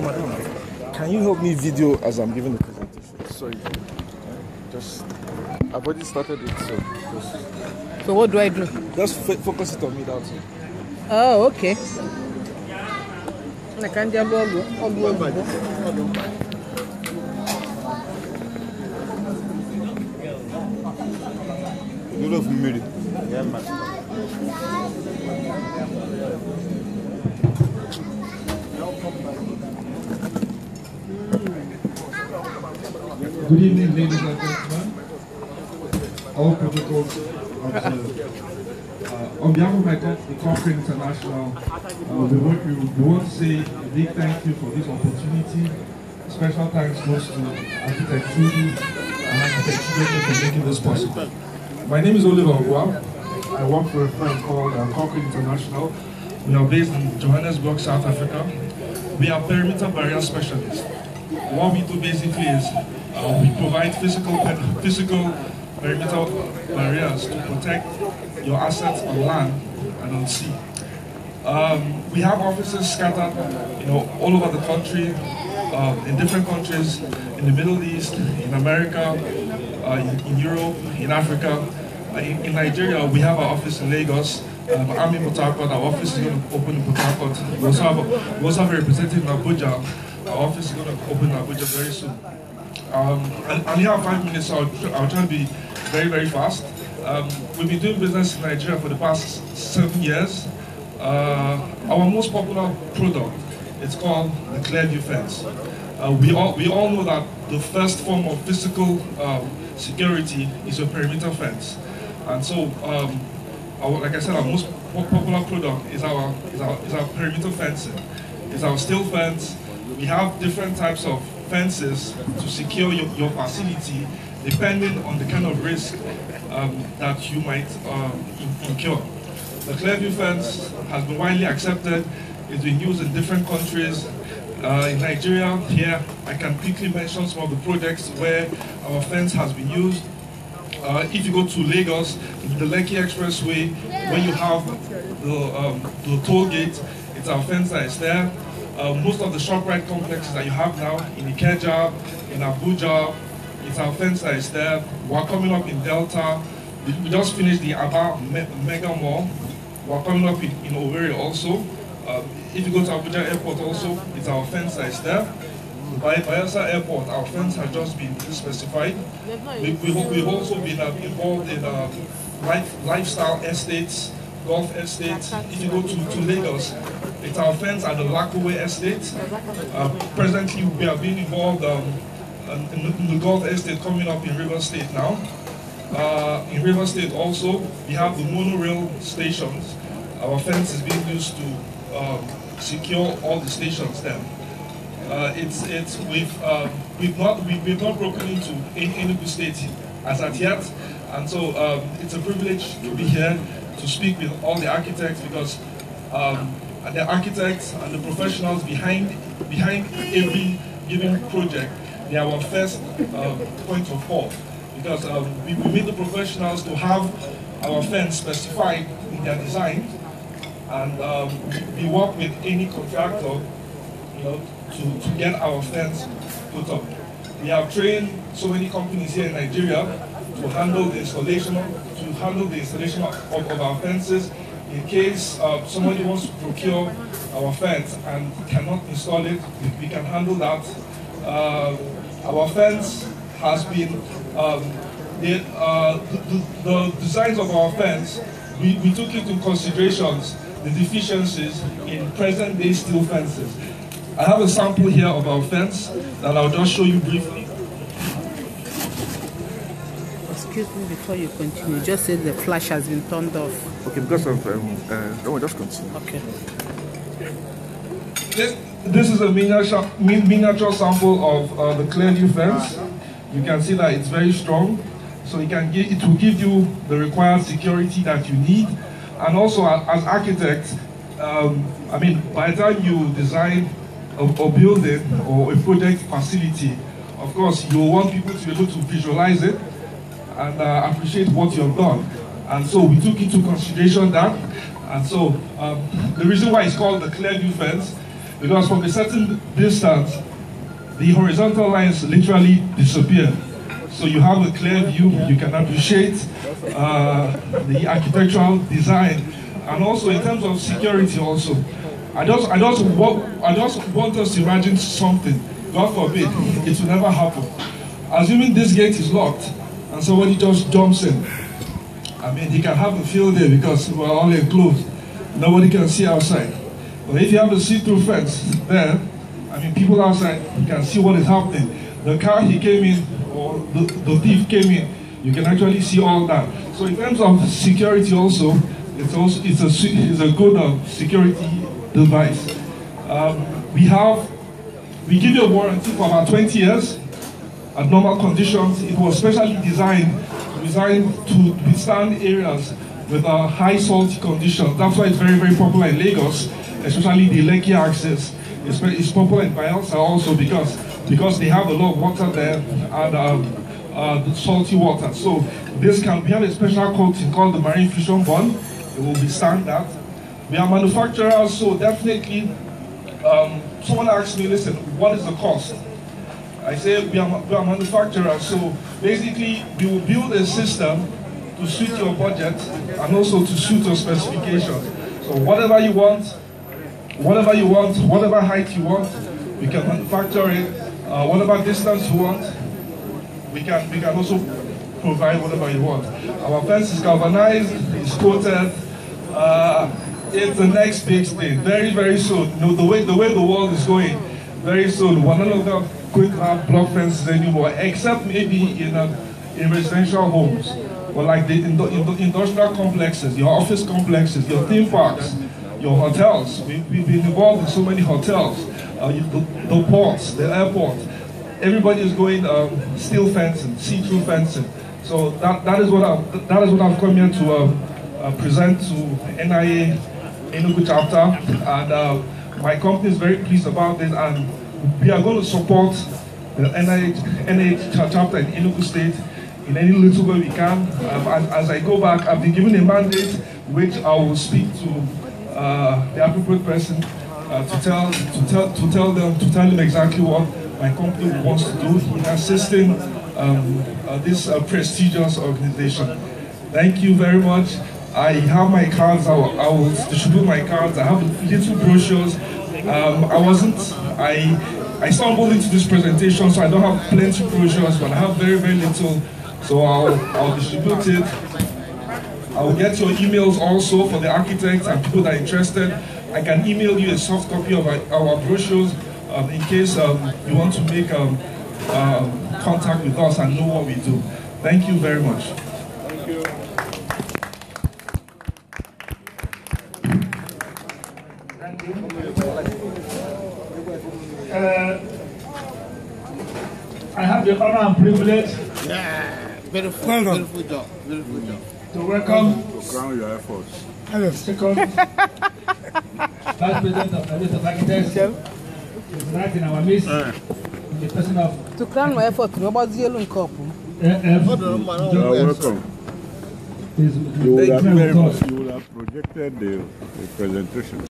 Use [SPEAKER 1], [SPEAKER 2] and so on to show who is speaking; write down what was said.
[SPEAKER 1] sorry, madam. Can you help me video as I'm giving the presentation? Sorry. Just, I've already started it, so just,
[SPEAKER 2] So what do I do?
[SPEAKER 1] just focus it on me, that's it.
[SPEAKER 2] Oh, okay. Na ka ndị ọlụ ọlụ ọlụ oyibo.
[SPEAKER 1] Middle of mmiri.
[SPEAKER 3] Good evening, ladies and gentlemen. All protocols observed. Uh, on behalf of my company, International, uh, we, want, we, want to say a big thank you for this opportunity. Special thanks goes to Architect Trudy and Architect for making this possible. My name is Oliver Ugwa. I work for a firm called uh, International. We are based in Johannesburg, South Africa. We are perimeter barrier specialists. What we do basically is uh, we provide physical physical perimeter barriers to protect your assets on land and on sea. Um, we have offices scattered, you know, all over the country, um, in different countries, in the Middle East, in America, uh, in, in Europe, in Africa. In, Nigeria, we have our office in Lagos. Um, I'm in Harcourt. Our office is going to open in Port Harcourt. We also have a, we also have a representative in Abuja. Our office is going to open in Abuja very soon. Um, and, and have five minutes, so I'll, I'll try to be very, very fast. Um, we've been doing business in Nigeria for the past seven years. Uh, our most popular product is called the ClearVu fence. Uh, we, all, we all know that the first form of physical um, security is a perimeter fence. And so, um, our, like I said, our most popular product is our, is our, is our perimeter fencing. It's our steel fence. We have different types of fences to secure your, your facility depending on the kind of risk um, that you might um, incur. The ClearVu fence has been widely accepted. It's been used in different countries. Uh, in Nigeria, here, I can quickly mention some of the projects where our fence has been used. Uh, if you go to Lagos, the Lekki Expressway, where you have the, um, the toll gate, it's our fence that is there. Uh, most of the ShopRite complexes that you have now in Ikeja, in Abuja, it's our fence that is there. We're coming up in Delta. We, just finished the Aba Me- Mega Mall. We're coming up in, in Owerri also. Um, if you go to Abuja Airport also, it's our fence that is there. By Bayelsa Airport, our fence has just been specified. We, we, we've also been uh, involved in uh, life, lifestyle estates, golf estates. If you go to, to Lagos, it's our fence at the Lakowe Estate. Uh, presently, we are being involved um, in, the, in the golf estate coming up in River State now. Uh, in River State also, we have the monorail stations. Our fence is being used to um, secure all the stations there. Uh, it's it's we've um, we've not we've, we've not broken into any Enugu state as at yet, and so um, it's a privilege to be here to speak with all the architects because um, the architects and the professionals behind behind every given project they are our first um, point of call. Because um, we, we need the professionals to have our fence specified in their design. And um, we work with any contractor you know, to, to get our fence put up. We have trained so many companies here in Nigeria to handle the installation, to handle the installation of, of, our fences. In case uh, somebody wants to procure our fence and cannot install it, we, can handle that. Uh, our fence has been, um, the, uh, the, the, designs of our fence, we, we took into considerations the deficiencies in present day steel fences. I have a sample here of our fence that I'll just show you briefly.
[SPEAKER 2] Excuse me before you continue. Just say the flash has been turned off.
[SPEAKER 1] Okay, because of, um, uh, don't worry, just continue.
[SPEAKER 2] Okay.
[SPEAKER 3] This, this is a miniature, miniature sample of uh, the ClearVu fence. You can see that it's very strong, so it can give, it will give you the required security that you need. And also, as architects, um, I mean, by the time you design a, a building or a project facility, of course, you want people to be able to visualize it and uh, appreciate what you've done. And so we took into consideration that. And so um, the reason why it's called the ClearVu fence, because from a certain distance, the horizontal lines literally disappear. So you have a clear view, you can appreciate uh, the architectural design, and also in terms of security also. I just, I just, want, I just want us to imagine something, God forbid, it will never happen. Assuming this gate is locked, and somebody just jumps in, I mean, he can have a field day because we're all enclosed. Nobody can see outside. But if you have a see-through fence there, I mean, people outside can see what is happening. The car he came in, or the, the thief came in, you can actually see all that. So in terms of security also, it's also it's a it's a good uh, security device. Um, we have we give you a warranty for about 20 years at normal conditions. It was specially designed designed to withstand areas with uh, high salty conditions. That's why it's very very popular in Lagos, especially the Lekki axis. It's, it's popular in Bayelsa also because because they have a lot of water there and um, uh, salty water. So this can we have a special coating called the marine fusion bond. It will withstand that. We are manufacturers, so definitely. Um, someone asked me, listen, what is the cost? I say we are, we are manufacturers, so basically we will build a system to suit your budget and also to suit your specifications. So whatever you want, whatever you want, whatever height you want, we can manufacture it. Uh, whatever distance you want, we can we can also provide whatever you want. Our fence is galvanized, it's coated. Uh, it's the next big thing. Very very soon. You know, the way the way the world is going, very soon we're no longer going to have block fences anymore, except maybe in uh, in residential homes or like the, in in industrial complexes, your office complexes, your theme parks, your hotels. We, we've been involved in so many hotels, uh, the, the ports, the airport. Everybody is going um, steel fencing, see-through fencing. So that, that is what I that is what I've come here to uh, uh, present to NIA Enugu chapter, and uh, my company is very pleased about this, and we are going to support the NIA, NIA chapter in Enugu State in any little way we can. Um, as, I go back, I've been given a mandate which I will speak to uh, the appropriate person uh, to tell to tell to tell them to tell them exactly what my company wants to do in assisting um, uh, this uh, prestigious organization. Thank you very much. I have my cards. I I distribute my cards. I have little brochures. Um, I wasn't. I I stumbled into this presentation, so I don't have plenty of brochures, but I have very very little. So I'll, I'll distribute it. I will get your emails also for the architects and people that are interested. I can email you a soft copy of our, our brochures um, in case um, you want to make um, contact with us and know what we do. Thank you very much.
[SPEAKER 4] Uh, I have the honor and privilege
[SPEAKER 5] Yeah, beautiful, beautiful job, beautiful job.
[SPEAKER 4] to welcome
[SPEAKER 1] To crown your efforts.
[SPEAKER 4] the second Vice President of the List of Architects, is right in our midst, uh. in the person of
[SPEAKER 2] To crown my effort, we about the yellow cup.
[SPEAKER 4] AF.
[SPEAKER 5] Hold on, man,
[SPEAKER 1] You are
[SPEAKER 5] hold on.
[SPEAKER 1] welcome.
[SPEAKER 4] Is
[SPEAKER 1] You will have,
[SPEAKER 4] very
[SPEAKER 1] very
[SPEAKER 4] much.
[SPEAKER 1] much, you will have projected the, the presentation.